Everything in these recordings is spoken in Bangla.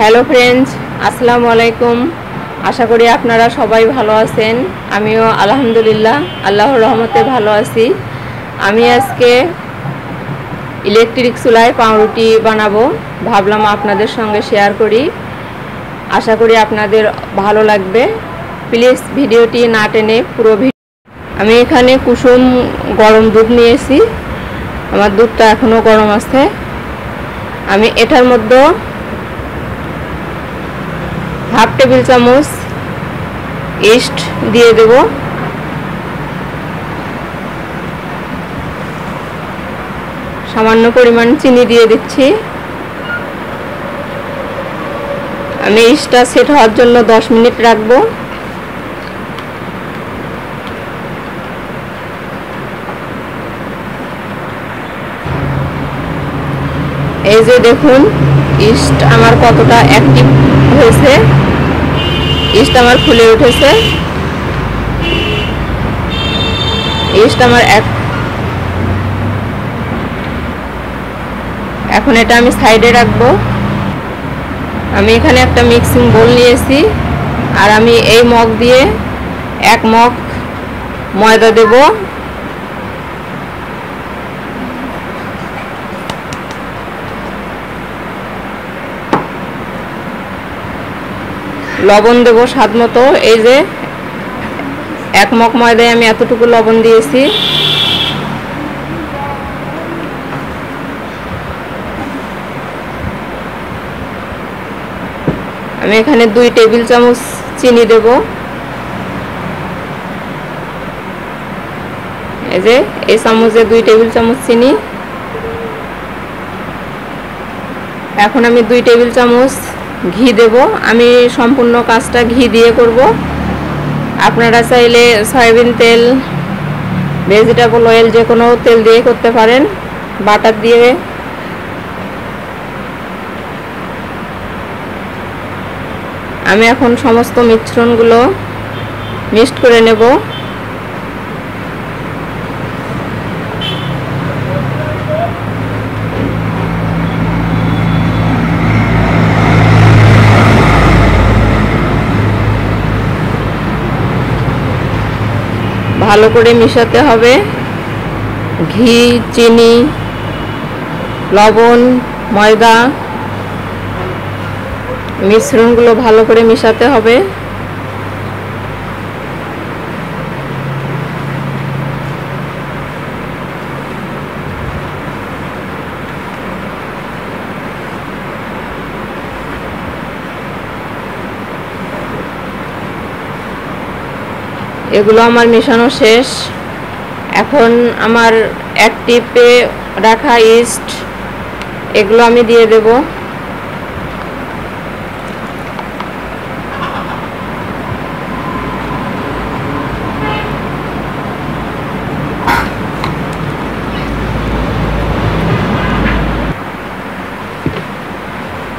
হ্যালো ফ্রেন্ডস আসসালামু আলাইকুম আশা করি আপনারা সবাই ভালো আছেন। আমিও আলহামদুলিল্লাহ, আল্লাহর রহমতে ভালো আছি। আমি আজকে ইলেকট্রিক চুলায় পাউরুটি বানাবো। ভাবলাম আপনাদের সঙ্গে শেয়ার করি। আশা করি আপনাদের ভালো লাগবে। প্লিজ ভিডিওটি না টেনে পুরো আমি এখানে কুসুম গরম দুধ নিয়েছি। আমার দুধটা এখনও গরম আছে। আমি এটার মধ্যে হাফ টেবিল চামচ ইস্ট দিয়ে দেব। সামান্য পরিমাণ চিনি দিয়ে দিচ্ছি। আমি ইস্টটা সেট হওয়ার জন্য দশ মিনিট রাখব। এই যে দেখুন ইস্ট আমার কতটা অ্যাক্টিভ হয়েছে। ইস্ট আমার খুলে উঠেছে। ইস্ট আমার এক এখন এটা আমি সাইডে রাখব। আমি এখানে একটা মিক্সিং বোল নিয়েছি। আর আমি এই মগ দিয়ে এক মগ ময়দা দেব। লবণ দেবো স্বাদ মতো। এই যে এক মগ ময়দায় আমি এতটুকু লবণ দিয়েছি। আমি এখানে দুই টেবিল চামচ চিনি দেব। এই যে, এই চামচে দুই টেবিল চামচ চিনি। এখন আমি দুই টেবিল চামচ ঘি দেব। আমি সম্পূর্ণ কাজটা ঘি দিয়ে করব। আপনারা চাইলে সয়াবিন তেল ভেজিটেবল অয়েল যে কোনো তেল দিয়ে করতে পারেন, বাটার দিয়ে। আমি এখন সমস্ত মিশ্রণগুলো মিক্সড করে নেব। ভালো করে মিশাতে হবে। ঘি চিনি লবণ ময়দা মিশ্রণগুলো ভালো করে মিশাতে হবে। এগুলো আমার মেশানো শেষ। এখন আমার এক টিপে রাখা ইস্ট, এগুলো আমি দিয়ে দেব।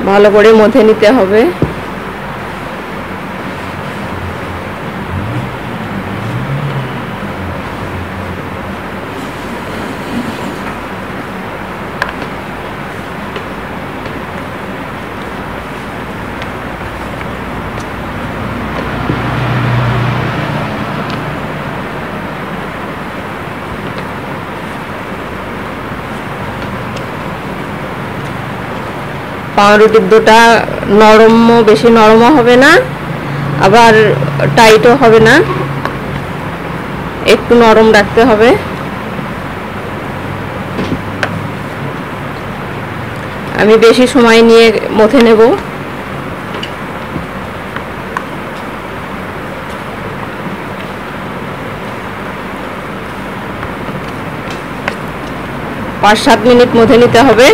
ভালো করে মধ্যে নিতে হবে। পাউরুটির দুটা নরমও, বেশি নরমও হবে না, আবার টাইটও হবে না। একটু নরম রাখতে হবে। আমি বেশি সময় নিয়ে মথে নেব। পাঁচ সাত মিনিট মধ্যে নিতে হবে।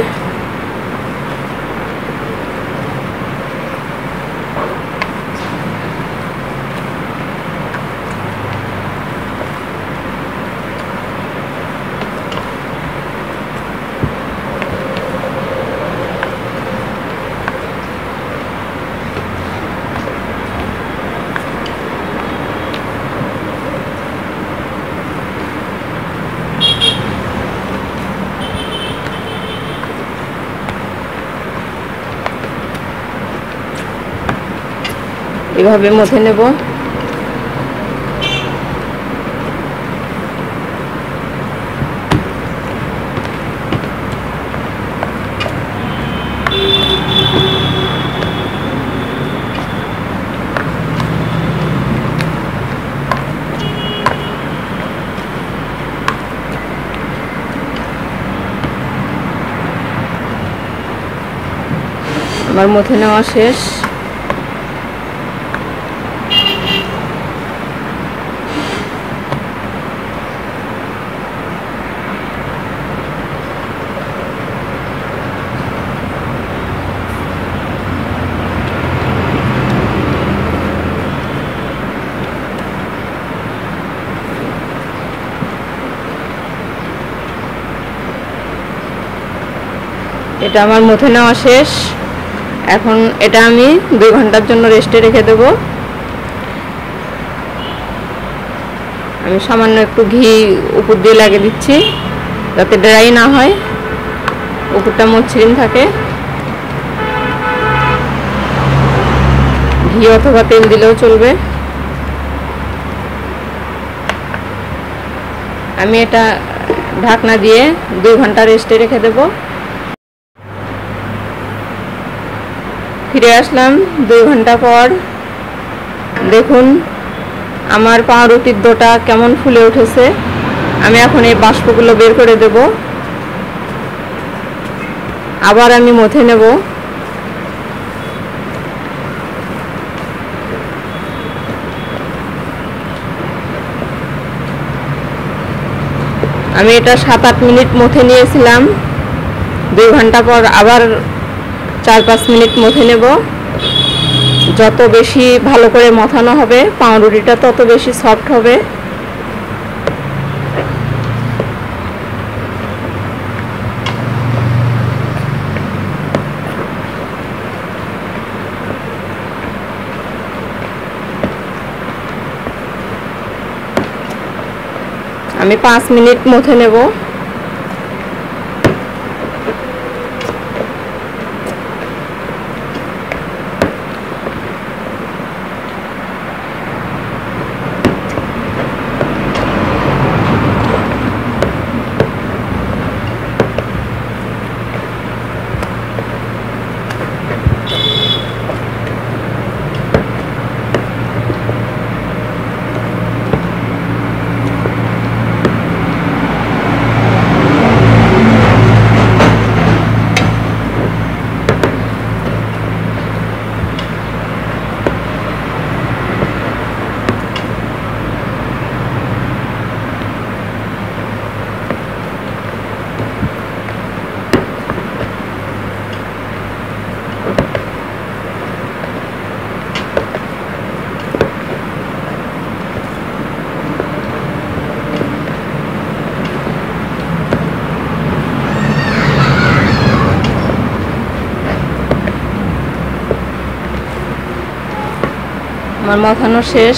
এভাবে মথে নেব? আমার মথে নেওয়া শেষ। এটা আমার মুথে নেওয়া শেষ। এখন এটা আমি দুই ঘণ্টার জন্য রেস্টে রেখে দেব। আমি সামান্য একটু ঘি, উপর দিয়ে লাগিয়ে দিচ্ছি যাতে ড্রাই না হয়। উপরটা মসৃণ থাকে। ঘি অথবা তেল দিলেও চলবে। আমি এটা ঢাকনা দিয়ে দুই ঘণ্টা রেস্টে রেখে দেবো। ফিরে আসলাম দুই ঘণ্টা পর। দেখুন, আমার পাউরুটির দোটা কেমন ফুলে উঠেছে। আমি এখন এই বাষ্পগুলো বের করে দেব। আবার আমি মথে নেব। আমি এটা সাত আট মিনিট মথে নিয়েছিলাম। দুই ঘণ্টা পর আবার চার পাঁচ মিনিট মথে নেব। যত বেশি ভালো করে মথানো হবে, পাউরুটিটা তত বেশি সফট হবে। আমি পাঁচ মিনিট মথে নেব। আমার মাথানো শেষ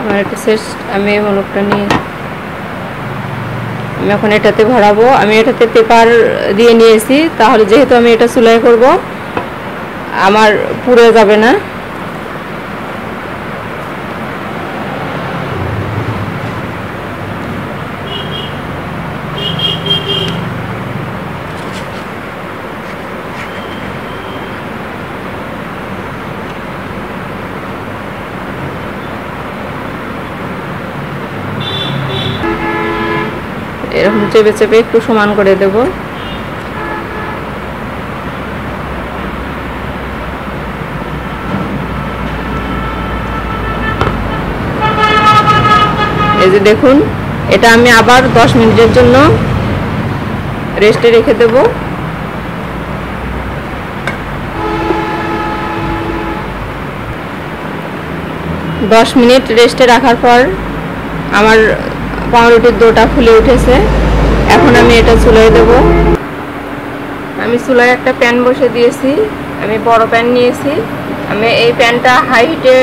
আমার একটা শেষ, আমি মোলকটা নিয়ে, আমি এখন এটাতে ভরাবো। আমি এটাতে পেপার দিয়ে নিয়েছি, তাহলে যেহেতু আমি এটা সেলাই করব, আমার পুড়ে যাবে না। এরকম চেপে চেপে একটু সমান করে দেব। এই যে দেখুন, এটা আমি আবার দশ মিনিটের জন্য রেস্টে রেখে দেব। দশ মিনিট রেস্টে রাখার পর আমার পাউরুটির দোটা ফুলে উঠেছে। এখন আমি এটা চুলাই দেব। আমি চুলায় একটা প্যান বসে দিয়েছি। আমি বড় প্যান নিয়েছি। আমি এই প্যানটা হাই হিটে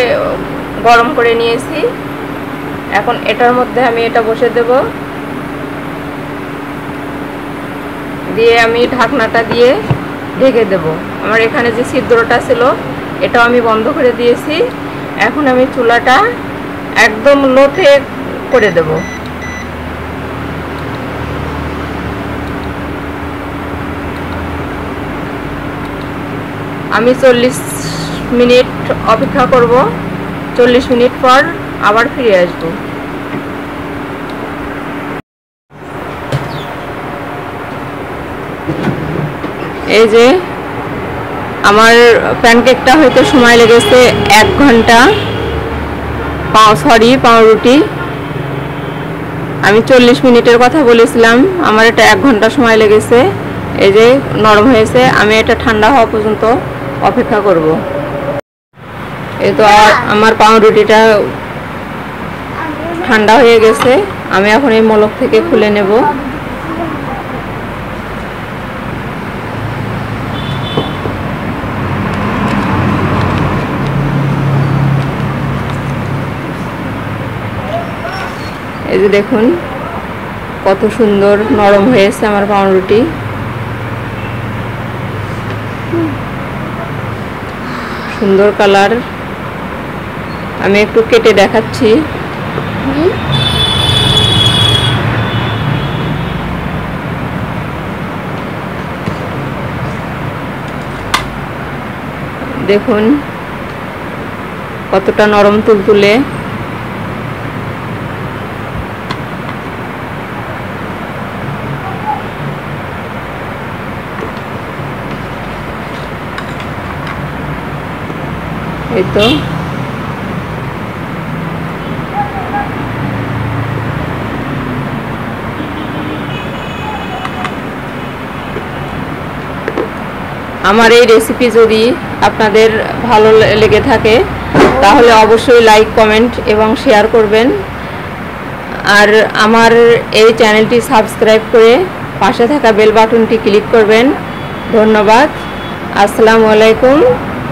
গরম করে নিয়েছি। এখন এটার মধ্যে আমি এটা বসে দেব। দিয়ে আমি ঢাকনাটা দিয়ে ঢেকে দেব। আমার এখানে যে ছিদ্রটা ছিল, এটাও আমি বন্ধ করে দিয়েছি। এখন আমি চুলাটা একদম লোতে করে দেব। আমি চল্লিশ মিনিট অপেক্ষা করব। চল্লিশ মিনিট পর আবার ফিরে আসব। এই যে আমার প্যানকেকটা হয়তো সময় লেগেছে এক ঘণ্টা। পাও, সরি, পাউরুটি। আমি চল্লিশ মিনিটের কথা বলেছিলাম, আমার এটা এক ঘণ্টা সময় লেগেছে। এই যে নরম হয়েছে, আমি এটা ঠান্ডা হওয়া পর্যন্ত অপেক্ষা করব। এই তো আমার পাউরুটিটা ঠান্ডা হয়ে গেছে, আমি এখন এই মোলক থেকে খুলে নেব। এই যে দেখুন, কত সুন্দর নরম হয়েছে আমার পাউরুটি। সুন্দর কালার। আমি একটু কেটে দেখাচ্ছি। দেখুন কতটা নরম তুলতুলে। তো। আমার এই রেসিপি যদি আপনাদের ভালো লেগে থাকে, তাহলে অবশ্যই লাইক কমেন্ট এবং শেয়ার করবেন। আর আমার এই চ্যানেলটি সাবস্ক্রাইব করে পাশে থাকা বেল বাটনটি ক্লিক করবেন। ধন্যবাদ। আসসালামু আলাইকুম।